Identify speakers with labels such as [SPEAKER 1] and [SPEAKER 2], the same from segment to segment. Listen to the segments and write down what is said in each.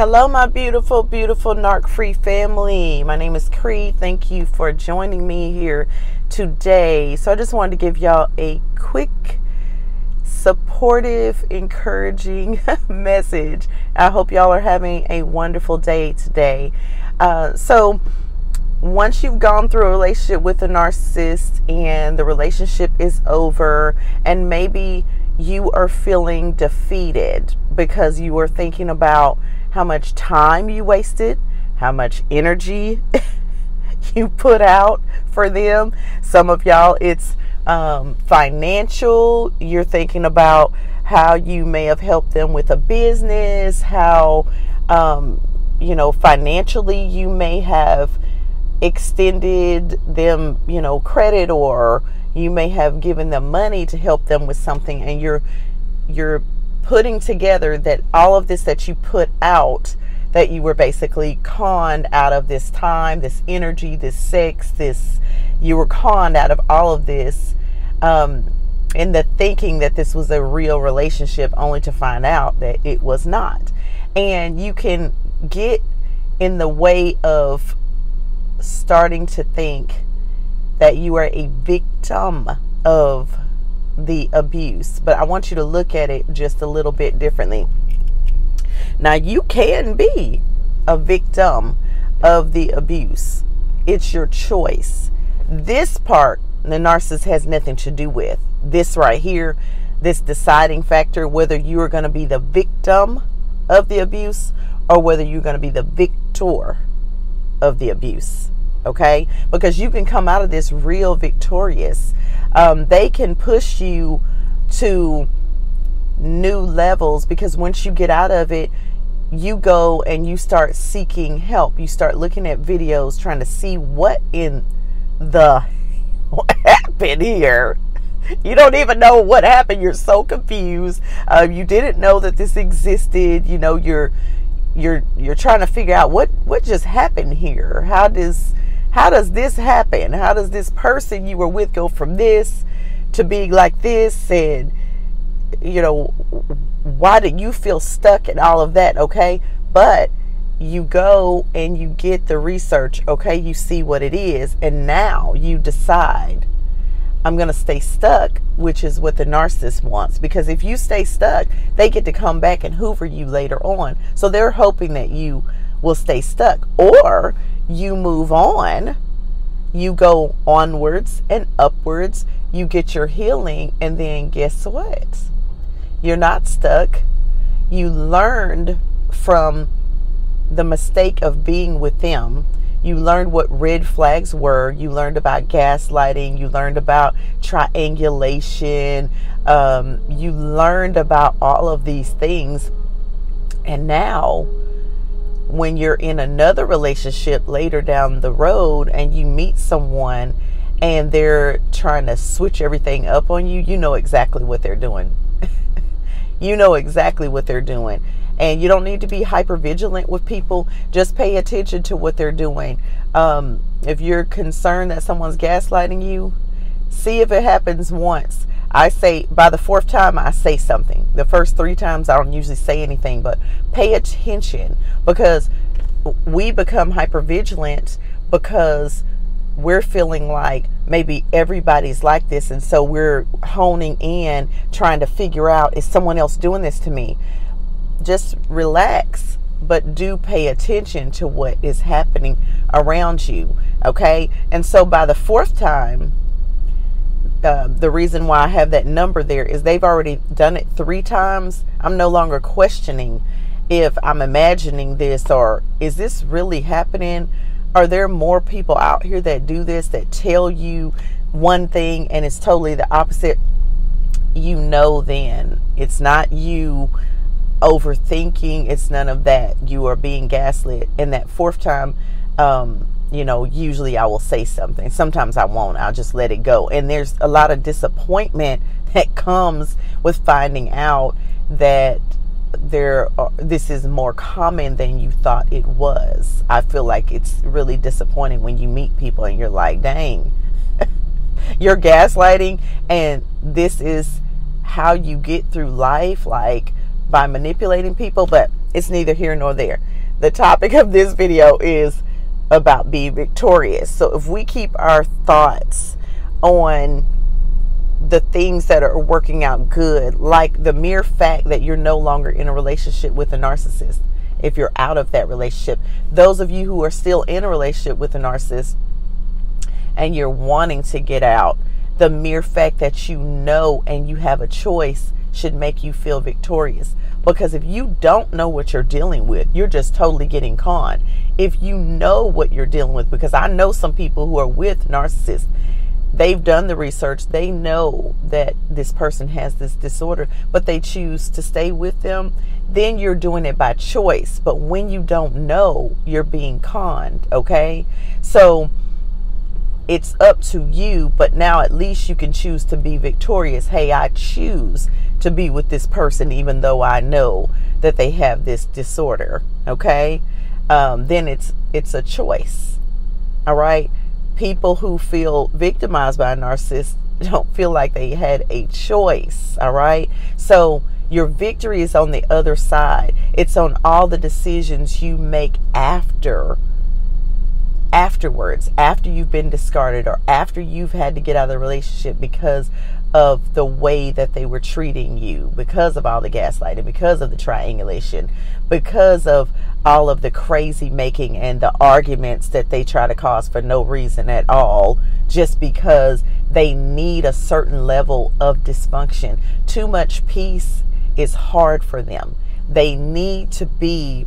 [SPEAKER 1] Hello, my beautiful, beautiful narc free family. My name is Cree. Thank you for joining me here today. So, I just wanted to give y'all a quick, supportive, encouraging message. I hope y'all are having a wonderful day today. Uh, so, once you've gone through a relationship with a narcissist and the relationship is over, and maybe you are feeling defeated because you are thinking about how much time you wasted, how much energy you put out for them. Some of y'all, it's um, financial. You're thinking about how you may have helped them with a business, how, um, you know, financially you may have extended them, you know, credit or you may have given them money to help them with something and you're you're putting together that all of this that you put out that you were basically conned out of this time, this energy, this sex, this you were conned out of all of this um, in the thinking that this was a real relationship, only to find out that it was not. And you can get in the way of starting to think that you are a victim of the abuse, but I want you to look at it just a little bit differently. Now, you can be a victim of the abuse, it's your choice. This part, the narcissist has nothing to do with. This right here, this deciding factor, whether you are going to be the victim of the abuse or whether you're going to be the victor of the abuse. Okay? Because you can come out of this real victorious um, they can push you to new levels because once you get out of it, you go and you start seeking help. You start looking at videos trying to see what in the what happened here. You don't even know what happened. You're so confused. Uh, you didn't know that this existed. You know you're you're you're trying to figure out what what just happened here. How does how does this happen? How does this person you were with go from this to being like this? And, you know, why did you feel stuck in all of that? Okay. But you go and you get the research. Okay. You see what it is. And now you decide I'm going to stay stuck, which is what the narcissist wants. Because if you stay stuck, they get to come back and hoover you later on. So they're hoping that you will stay stuck. Or you move on, you go onwards and upwards, you get your healing, and then guess what? You're not stuck. You learned from the mistake of being with them. You learned what red flags were. You learned about gaslighting. You learned about triangulation. Um, you learned about all of these things. And now when you're in another relationship later down the road and you meet someone and they're trying to switch everything up on you, you know exactly what they're doing. you know exactly what they're doing. And you don't need to be hyper vigilant with people. Just pay attention to what they're doing. Um, if you're concerned that someone's gaslighting you, see if it happens once. I say by the fourth time I say something. The first three times I don't usually say anything, but pay attention because we become hyper vigilant because we're feeling like maybe everybody's like this and so we're honing in trying to figure out is someone else doing this to me just relax but do pay attention to what is happening around you okay and so by the fourth time uh, the reason why I have that number there is they've already done it three times. I'm no longer questioning if I'm imagining this or is this really happening? Are there more people out here that do this that tell you one thing and it's totally the opposite? You know, then it's not you overthinking, it's none of that. You are being gaslit. And that fourth time, um, you know, usually I will say something. Sometimes I won't. I'll just let it go. And there's a lot of disappointment that comes with finding out that there are, this is more common than you thought it was. I feel like it's really disappointing when you meet people and you're like, "Dang. you're gaslighting and this is how you get through life like by manipulating people." But it's neither here nor there. The topic of this video is about being victorious. So if we keep our thoughts on the things that are working out good, like the mere fact that you're no longer in a relationship with a narcissist, if you're out of that relationship, those of you who are still in a relationship with a narcissist and you're wanting to get out, the mere fact that you know and you have a choice should make you feel victorious. Because if you don't know what you're dealing with, you're just totally getting conned. If you know what you're dealing with, because I know some people who are with narcissists, they've done the research, they know that this person has this disorder, but they choose to stay with them, then you're doing it by choice. But when you don't know, you're being conned, okay? So, it's up to you, but now at least you can choose to be victorious. Hey, I choose to be with this person, even though I know that they have this disorder. Okay, um, then it's it's a choice. All right, people who feel victimized by a narcissist don't feel like they had a choice. All right, so your victory is on the other side. It's on all the decisions you make after afterwards, after you've been discarded or after you've had to get out of the relationship because of the way that they were treating you, because of all the gaslighting, because of the triangulation, because of all of the crazy making and the arguments that they try to cause for no reason at all, just because they need a certain level of dysfunction. Too much peace is hard for them. They need to be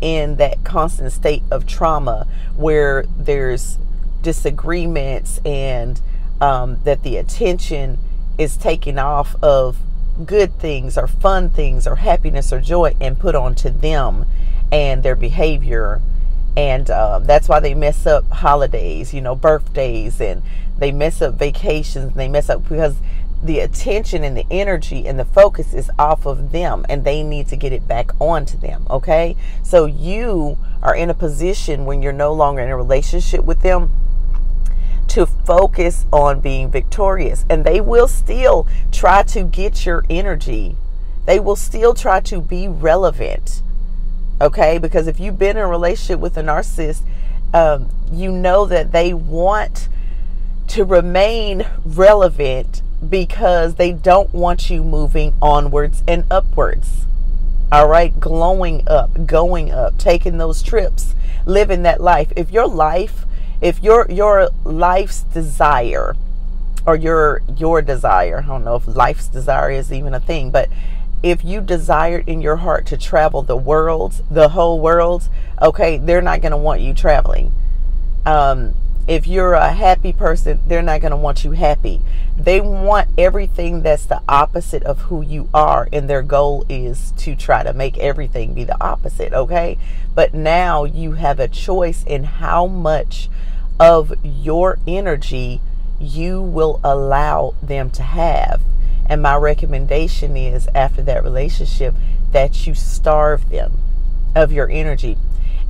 [SPEAKER 1] in that constant state of trauma where there's disagreements and um, that the attention is taken off of good things or fun things or happiness or joy and put onto them and their behavior. And uh, that's why they mess up holidays you know birthdays and they mess up vacations and they mess up because the attention and the energy and the focus is off of them and they need to get it back onto them. Okay. So you are in a position when you're no longer in a relationship with them to focus on being victorious. And they will still try to get your energy, they will still try to be relevant. Okay. Because if you've been in a relationship with a narcissist, um, you know that they want to remain relevant because they don't want you moving onwards and upwards. All right, glowing up, going up, taking those trips, living that life. If your life, if your your life's desire or your your desire, I don't know if life's desire is even a thing, but if you desired in your heart to travel the world, the whole world, okay, they're not going to want you traveling. Um, if you're a happy person, they're not going to want you happy. They want everything that's the opposite of who you are, and their goal is to try to make everything be the opposite, okay? But now you have a choice in how much of your energy you will allow them to have. And my recommendation is after that relationship that you starve them of your energy.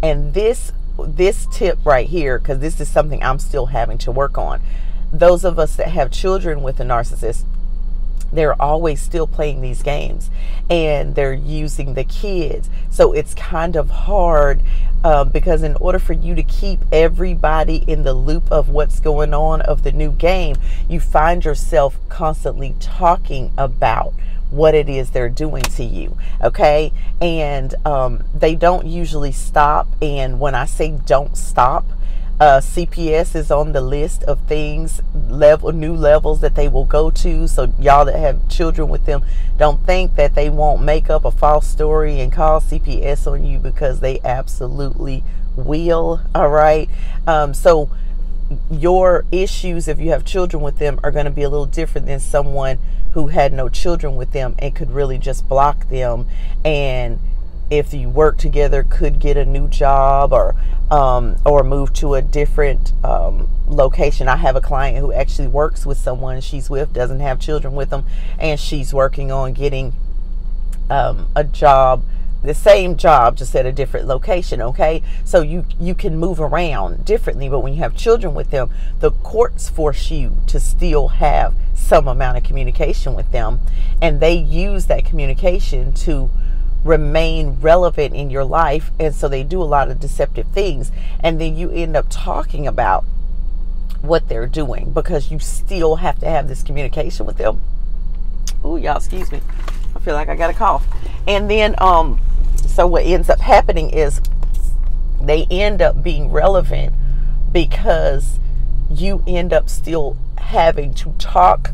[SPEAKER 1] And this this tip right here, because this is something I'm still having to work on. Those of us that have children with a narcissist, they're always still playing these games and they're using the kids. So it's kind of hard um, because, in order for you to keep everybody in the loop of what's going on of the new game, you find yourself constantly talking about what it is they're doing to you. Okay. And um, they don't usually stop. And when I say don't stop, uh, CPS is on the list of things, level new levels that they will go to. So y'all that have children with them, don't think that they won't make up a false story and call CPS on you because they absolutely will. All right. Um, so your issues, if you have children with them, are going to be a little different than someone who had no children with them and could really just block them. And if you work together could get a new job or um, or move to a different um, location. I have a client who actually works with someone she's with doesn't have children with them and she's working on getting um, a job the same job just at a different location okay so you you can move around differently but when you have children with them the courts force you to still have some amount of communication with them and they use that communication to remain relevant in your life. And so they do a lot of deceptive things. And then you end up talking about what they're doing because you still have to have this communication with them. Oh, y'all, excuse me. Feel like I got a cough. And then, um, so what ends up happening is they end up being relevant because you end up still having to talk.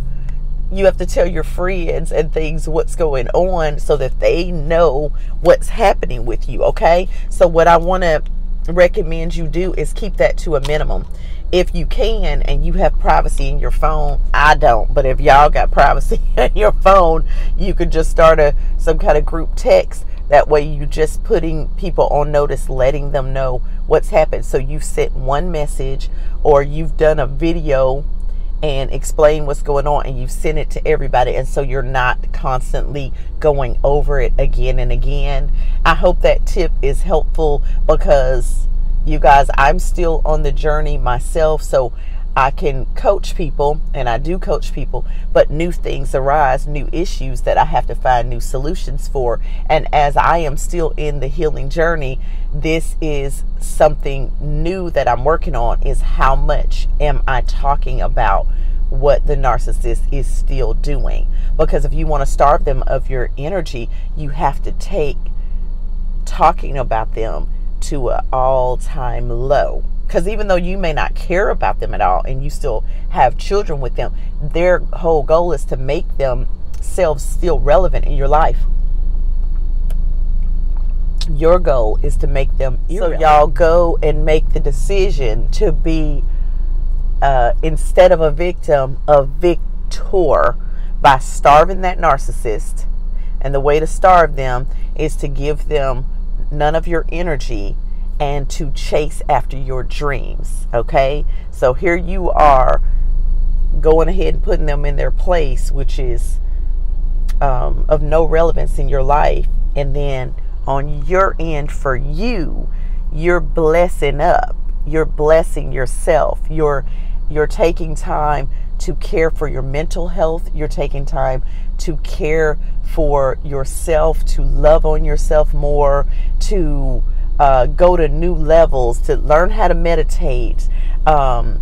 [SPEAKER 1] You have to tell your friends and things what's going on so that they know what's happening with you okay? So what i want to recommend you do is keep that to a minimum if you can and you have privacy in your phone i don't but if y'all got privacy in your phone you could just start a some kind of group text. That way you just putting people on notice letting them know what's happened. So you've sent one message or you've done a video and explain what's going on and you've sent it to everybody. And so you're not constantly going over it again and again. I hope that tip is helpful because you guys, I'm still on the journey myself so I can coach people, and I do coach people, but new things arise, new issues that I have to find new solutions for. And as I am still in the healing journey, this is something new that I'm working on is how much am I talking about what the narcissist is still doing? Because if you want to starve them of your energy, you have to take talking about them to an all time low because even though you may not care about them at all and you still have children with them, their whole goal is to make themselves still relevant in your life. Your goal is to make them irrelevant. So y'all go and make the decision to be uh, instead of a victim, a victor by starving that narcissist. And the way to starve them is to give them none of your energy and to chase after your dreams. Okay? So here you are going ahead and putting them in their place, which is um, of no relevance in your life. And then on your end, for you, you're blessing up. You're blessing yourself. You're you're taking time to care for your mental health. You're taking time to care for yourself, to love on yourself more, to uh, go to new levels, to learn how to meditate, um,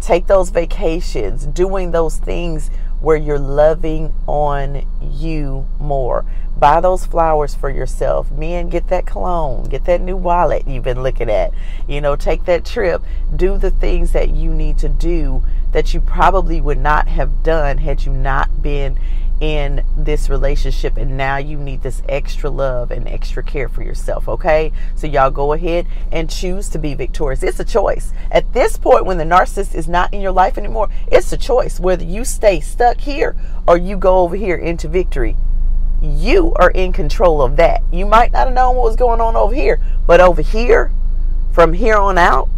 [SPEAKER 1] take those vacations, doing those things where you're loving on you more. Buy those flowers for yourself. Men, get that cologne, get that new wallet you've been looking at. You know, take that trip. Do the things that you need to do that you probably would not have done had you not been in this relationship and now you need this extra love and extra care for yourself okay so y'all go ahead and choose to be victorious it's a choice at this point when the narcissist is not in your life anymore it's a choice whether you stay stuck here or you go over here into victory you are in control of that you might not have known what was going on over here but over here from here on out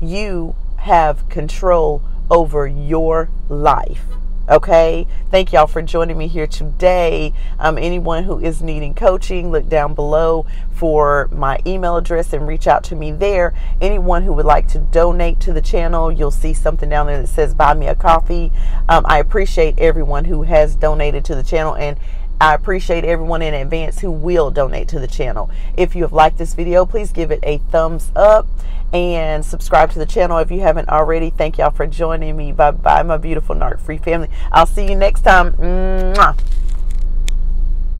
[SPEAKER 1] you have control over your life Okay, thank y'all for joining me here today. Um, anyone who is needing coaching, look down below for my email address and reach out to me there. Anyone who would like to donate to the channel, you'll see something down there that says buy me a coffee. Um, I appreciate everyone who has donated to the channel and I appreciate everyone in advance who will donate to the channel. If you have liked this video, please give it a thumbs up and subscribe to the channel if you haven't already. Thank y'all for joining me. Bye bye, my beautiful narc free family. I'll see you next time. Mwah.